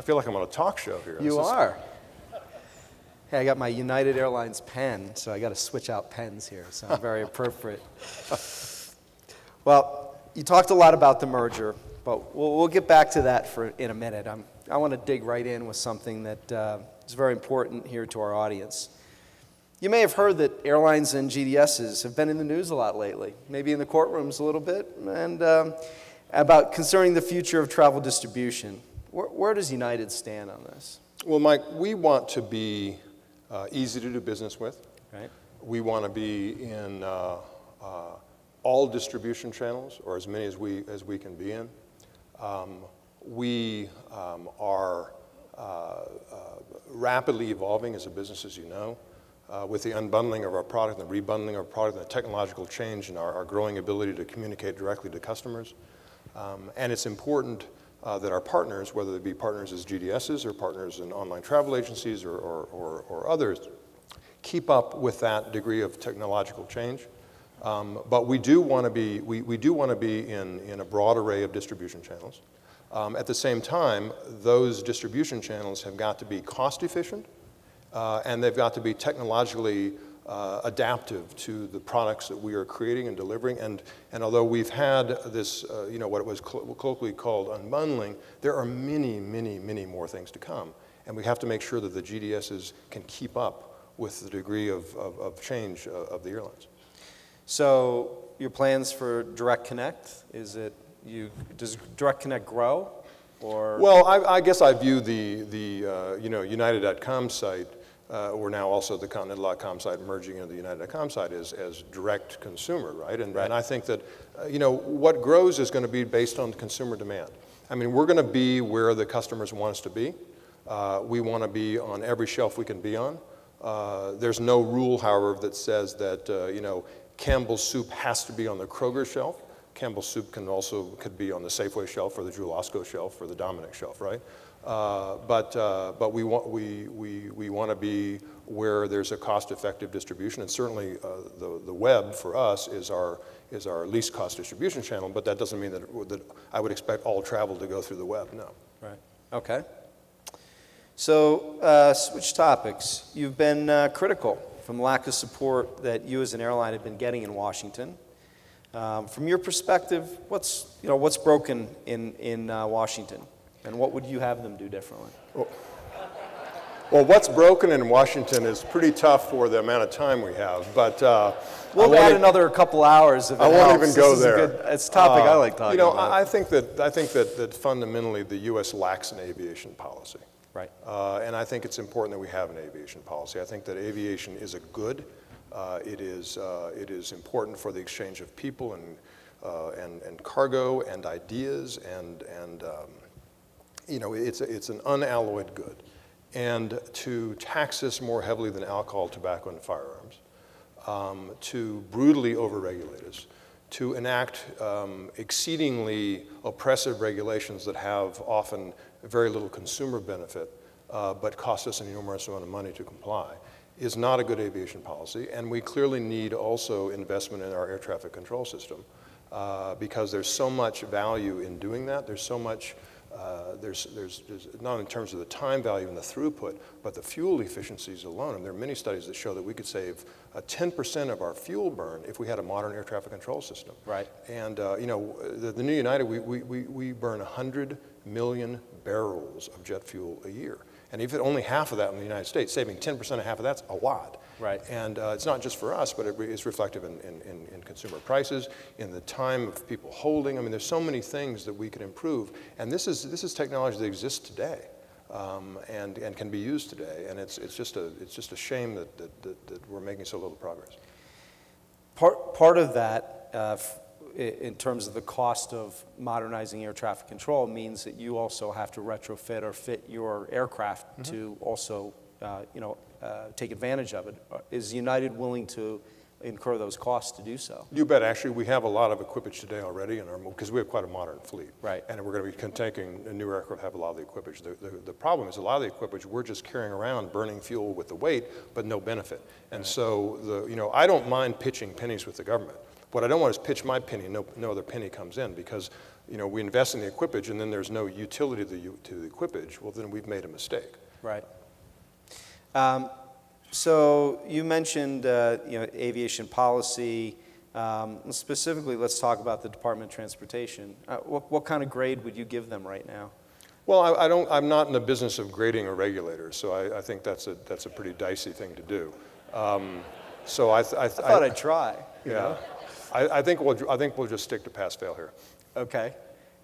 I feel like I'm on a talk show here. You This is- are. Hey, I got my United Airlines pen, so I got to switch out pens here, so I'm very appropriate. Well, you talked a lot about the merger, but we'll, we'll get back to that for in a minute. I'm, I want to dig right in with something that uh, is very important here to our audience. You may have heard that airlines and GDSs have been in the news a lot lately, maybe in the courtrooms a little bit, and um, about concerning the future of travel distribution. Where, where does United stand on this? Well, Mike, we want to be uh, easy to do business with. Right? We want to be in uh, uh, all distribution channels, or as many as we, as we can be in. Um, we um, are uh, uh, rapidly evolving as a business, as you know, uh, with the unbundling of our product and the rebundling of our product and the technological change and our, our growing ability to communicate directly to customers. Um, and it's important uh, that our partners, whether they be partners as GDSs or partners in online travel agencies or, or, or, or others, keep up with that degree of technological change. Um, but we do want to be, we, we do want to be in, in a broad array of distribution channels. Um, at the same time, those distribution channels have got to be cost efficient uh, and they've got to be technologically uh, adaptive to the products that we are creating and delivering. And, and although we've had this, uh, you know, what it was colloquially called unbundling, there are many, many, many more things to come. And we have to make sure that the GDSs can keep up with the degree of, of, of change uh, of the airlines. So your plans for Direct Connect, is it, you, does Direct Connect grow? Or, Well, I, I guess I view the, the uh, you know, United.com site, uh, or now also the Continental.com site merging into the United.com site as, as direct consumer, right? And, and I think that, uh, you know, what grows is going to be based on consumer demand. I mean, we're going to be where the customers want us to be. Uh, we want to be on every shelf we can be on. Uh, there's no rule, however, that says that, uh, you know, Campbell's soup has to be on the Kroger shelf. Campbell's soup can also could be on the Safeway shelf or the Jewel-Osco shelf or the Dominick shelf, right? Uh, but uh, but we want we we, we want to be where there's a cost-effective distribution, and certainly uh, the the web for us is our is our least cost distribution channel. But that doesn't mean that that I would expect all travel to go through the web. No. right, okay. So uh, switch topics. You've been uh, critical from lack of support that you as an airline have been getting in Washington. Um, from your perspective, what's, you know, what's broken in, in Washington? And what would you have them do differently? Well, what's broken in Washington is pretty tough for the amount of time we have, but uh, We'll I add another couple hours if I won't helps. even go This there. good- it's a topic I Uh, like talking You know, about. I I think that I think that, that fundamentally the U.S. lacks an aviation policy, right. uh, and I think it's important that we have an aviation policy. I think that aviation is a good. Uh, it is uh, it is important for the exchange of people and uh, and and cargo and ideas and and um, you know it's a, it's an unalloyed good, and to tax this more heavily than alcohol, tobacco, and firearms um, to brutally overregulate us, to enact um, exceedingly oppressive regulations that have often very little consumer benefit, uh, but cost us an enormous amount of money to comply, is not a good aviation policy. And we clearly need also investment in our air traffic control system uh, because there's so much value in doing that. There's so much uh, there's, there's, there's not in terms of the time value and the throughput, but the fuel efficiencies alone. And there are many studies that show that we could save uh, 10% of our fuel burn if we had a modern air traffic control system. Right. And uh, you know, the, the New United, we, we, we, we burn 100 million barrels of jet fuel a year. And if it only half of that in the United States, saving 10% of half of that's a lot. Right. And uh, it's not just for us, but it re- it's reflective in, in, in, in consumer prices, in the time of people holding. I mean, there's so many things that we can improve. And this is, this is technology that exists today um, and, and can be used today. And it's, it's, just, a, it's just a shame that, that, that, that we're making so little progress. Part, part of that, uh, in terms of the cost of modernizing air traffic control, means that you also have to retrofit or fit your aircraft Mm-hmm. to also, you know, uh, take advantage of it. Uh, United willing to incur those costs to do so? You bet. Actually, we have a lot of equipage today already in our because we have quite a modern fleet. Right. And we're going to be taking a new aircraft have a lot of the equipage. The, the, the problem is a lot of the equipage we're just carrying around, burning fuel with the weight, but no benefit. And so the you know I don't mind pitching pennies with the government. What I don't want is pitch my penny and no, no other penny comes in because, you know, we invest in the equipage and then there's no utility to the, to the equipage. Well, then we've made a mistake. Right. Um, so you mentioned, uh, you know, aviation policy. Um, specifically, let's talk about the Department of Transportation. Uh, what, what kind of grade would you give them right now? Well, I, I don't, I'm not in the business of grading a regulator, so I, I think that's a, that's a pretty dicey thing to do. Um, so I, th- I, th- I thought I'd try. you yeah, know? I, I think we'll, I think we'll just stick to pass fail here. Okay.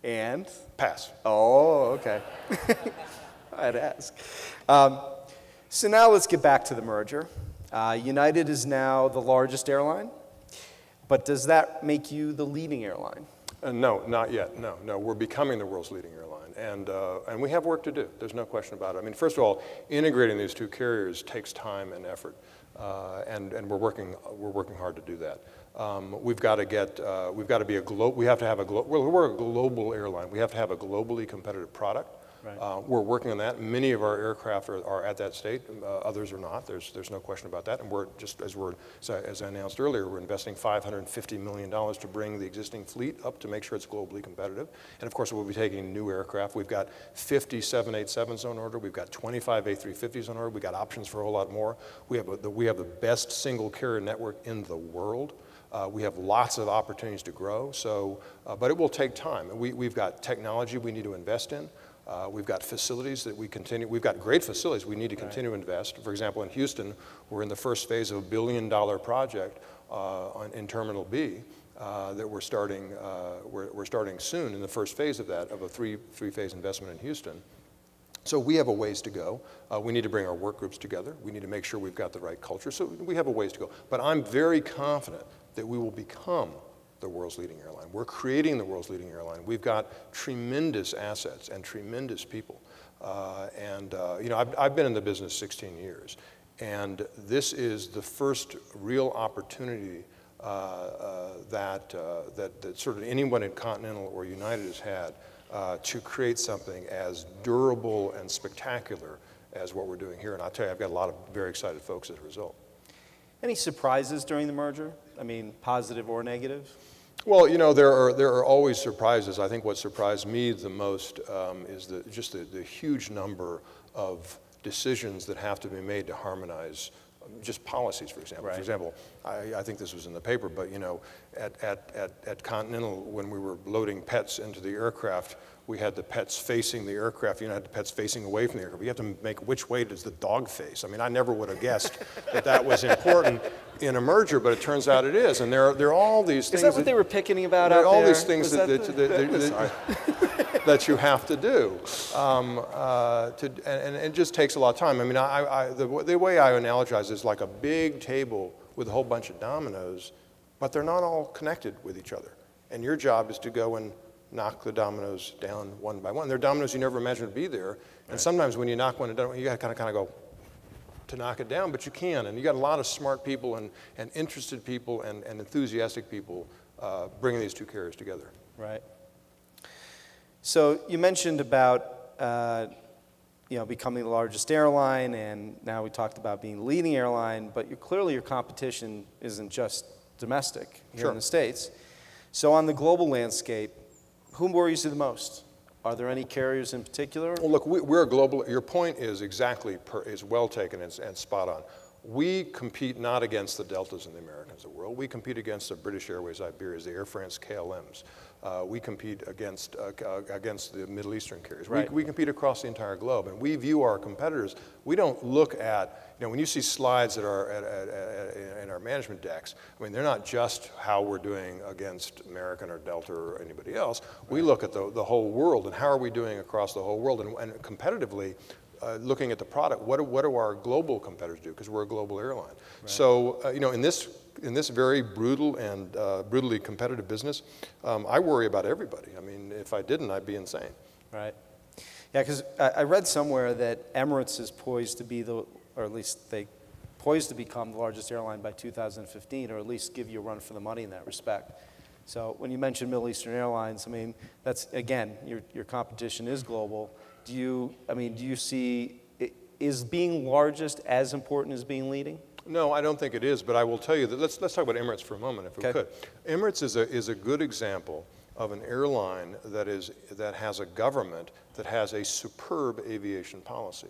And? Pass. Oh, okay. I'd ask. Um, so now let's get back to the merger. Uh, United is now the largest airline, but does that make you the leading airline? Uh, no, not yet. No, no. We're becoming the world's leading airline, and uh, and we have work to do. There's no question about it. I mean, first of all, integrating these two carriers takes time and effort, uh, and and we're working we're working hard to do that. Um, we've got to get uh, we've got to be a glo- We have to have a glo- we're, we're a global airline. We have to have a globally competitive product. Right. Uh, we're working on that. Many of our aircraft are, are at that state. Uh, others are not. There's, there's no question about that. And we're just, as, we're, as, I, announced earlier, we're investing $550 million to bring the existing fleet up to make sure it's globally competitive. And of course, we'll be taking new aircraft. We've got 50 787s on order. We've got 25 A350s on order. We've got options for a whole lot more. We have, a, the, we have the best single carrier network in the world. Uh, we have lots of opportunities to grow, so, uh, but it will take time. We, we've got technology we need to invest in. Uh, we've got facilities that we continue, we've got great facilities we need to continue to invest. For example, in Houston, we're in the first phase of a billion dollar project uh, on, in Terminal B uh, that we're starting, uh, we're, we're starting soon in the first phase of that, of a three, three phase investment in Houston. So we have a ways to go. Uh, we need to bring our work groups together. We need to make sure we've got the right culture. So we have a ways to go. But I'm very confident that we will become the world's leading airline. We're creating the world's leading airline. We've got tremendous assets and tremendous people. Uh, and, uh, you know, I've, I've been in the business 16 years. And this is the first real opportunity uh, uh, that, uh, that, that sort of anyone at Continental or United has had uh, to create something as durable and spectacular as what we're doing here. And I'll tell you, I've got a lot of very excited folks as a result. Any surprises during the merger? I mean, positive or negative? Well, you know, there are, there are always surprises. I think what surprised me the most um, is the, just the, the huge number of decisions that have to be made to harmonize just policies, for example. Right. For example, I, I think this was in the paper, but you know, at, at, at, at Continental, when we were loading pets into the aircraft, we had the pets facing the aircraft. You know, had the pets facing away from the aircraft. You have to make which way does the dog face. I mean, I never would have guessed that that was important in a merger, but it turns out it is. And there are, there are all these things. Is that what they were picking about out are all there? these things Was that, that that, that, that- that- you have to do. Um, uh, to, and, and it just takes a lot of time. I mean, I, I, the, the way I analogize is like a big table with a whole bunch of dominoes, but they're not all connected with each other. And your job is to go and knock the dominoes down one by one. They're dominoes you never imagined would be there. And sometimes when you knock one down, you got to kind of kind of go to knock it down, but you can. And you got a lot of smart people and, and interested people and, and enthusiastic people uh, bringing these two carriers together. Right. So you mentioned about uh, you know becoming the largest airline, and now we talked about being the leading airline. But clearly your competition isn't just domestic here Sure. in the states. So on the global landscape, whom worries you the most? Are there any carriers in particular? Well, look, we, we're a global. Your point is exactly per, is well taken and, and spot on. We compete not against the Deltas and the Americans of the world. We compete against the British Airways, Iberias, the Air France KLMs. Uh, we compete against uh, uh, against the Middle Eastern carriers. Right. We, we compete across the entire globe, and we view our competitors. We don't look at you know when you see slides that are at, at, at, in our management decks. I mean, they're not just how we're doing against American or Delta or anybody else. We look at the, the whole world and how are we doing across the whole world, and, and competitively uh, looking at the product, what do, what do our global competitors do? Because we're a global airline. So, uh, you know, in this, in this very brutal and uh, brutally competitive business, um, I worry about everybody. I mean, if I didn't, I'd be insane. Right. Yeah, because I, I read somewhere that Emirates is poised to be the, or at least they poised to become the largest airline by 2015, or at least give you a run for the money in that respect. So when you mention Middle Eastern Airlines, I mean, that's, again, your, your competition is global. Do you, I mean, do you see, is being largest as important as being leading? No, I don't think it is, but I will tell you that, let's, let's talk about Emirates for a moment, if we could. Emirates is a, is a good example of an airline that, is, that has a government that has a superb aviation policy.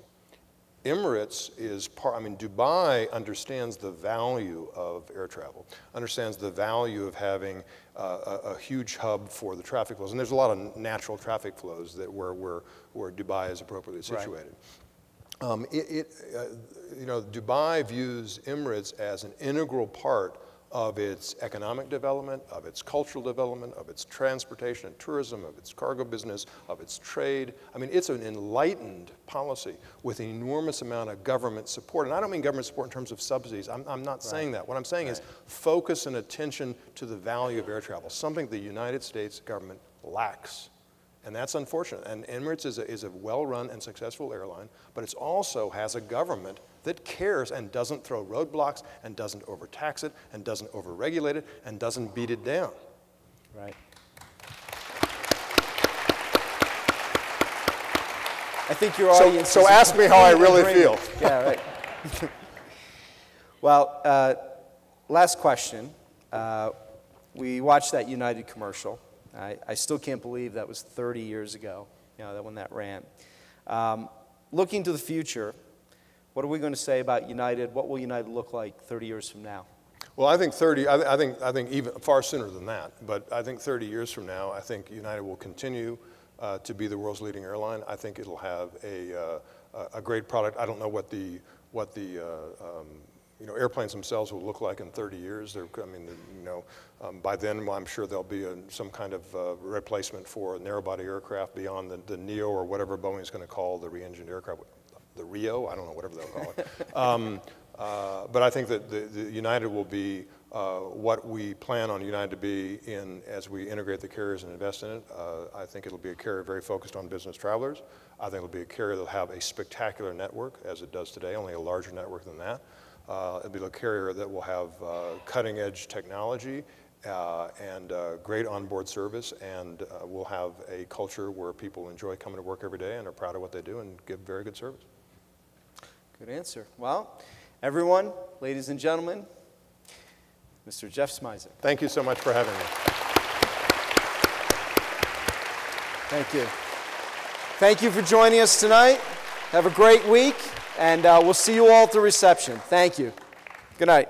Emirates is part, I mean, Dubai understands the value of air travel, understands the value of having uh, a, a huge hub for the traffic flows. And there's a lot of natural traffic flows that where, where, where Dubai is appropriately Right. situated. Um, it, it, uh, you know, Dubai views Emirates as an integral part of its economic development, of its cultural development, of its transportation and tourism, of its cargo business, of its trade. I mean, it's an enlightened policy with an enormous amount of government support. And I don't mean government support in terms of subsidies. I'm, I'm not saying that. What I'm saying is focus and attention to the value of air travel, something the United States government lacks. And that's unfortunate. And Emirates is a, is a well-run and successful airline, but it also has a government that cares and doesn't throw roadblocks and doesn't overtax it and doesn't overregulate it and doesn't beat it down. Right. I think your So- audience. so is in ask me how I really agreement. feel. Yeah, right. well, uh, last question. Uh, we watched that United commercial. I, I still can't believe that was 30 years ago, you know, that when that ran. Um, looking to the future, what are we going to say about United? What will United look like 30 years from now? Well, I think 30, I, I think, I think even far sooner than that, but I think 30 years from now, I think United will continue uh, to be the world's leading airline. I think it'll have a, uh, a great product. I don't know what the, what the, uh, um, you know, airplanes themselves will look like in 30 years. They're, I mean, you know, um, by then I'm sure there'll be a, some kind of uh, replacement for narrow-body aircraft beyond the, the NEO or whatever Boeing's going to call the re-engined aircraft, the Rio. I don't know, whatever they'll call it. Um, uh, but I think that the, the United will be uh, what we plan on United to be in as we integrate the carriers and invest in it. Uh, I think it'll be a carrier very focused on business travelers. I think it'll be a carrier that'll have a spectacular network as it does today, only a larger network than that. Uh, it'll be a carrier that will have uh, cutting edge technology uh, and uh, great onboard service, and uh, we'll have a culture where people enjoy coming to work every day and are proud of what they do and give very good service. Good answer. Well, everyone, ladies and gentlemen, Mr. Jeff Smisek. Thank you so much for having me. Thank you. Thank you for joining us tonight. Have a great week, and uh, we'll see you all at the reception. Thank you. Good night.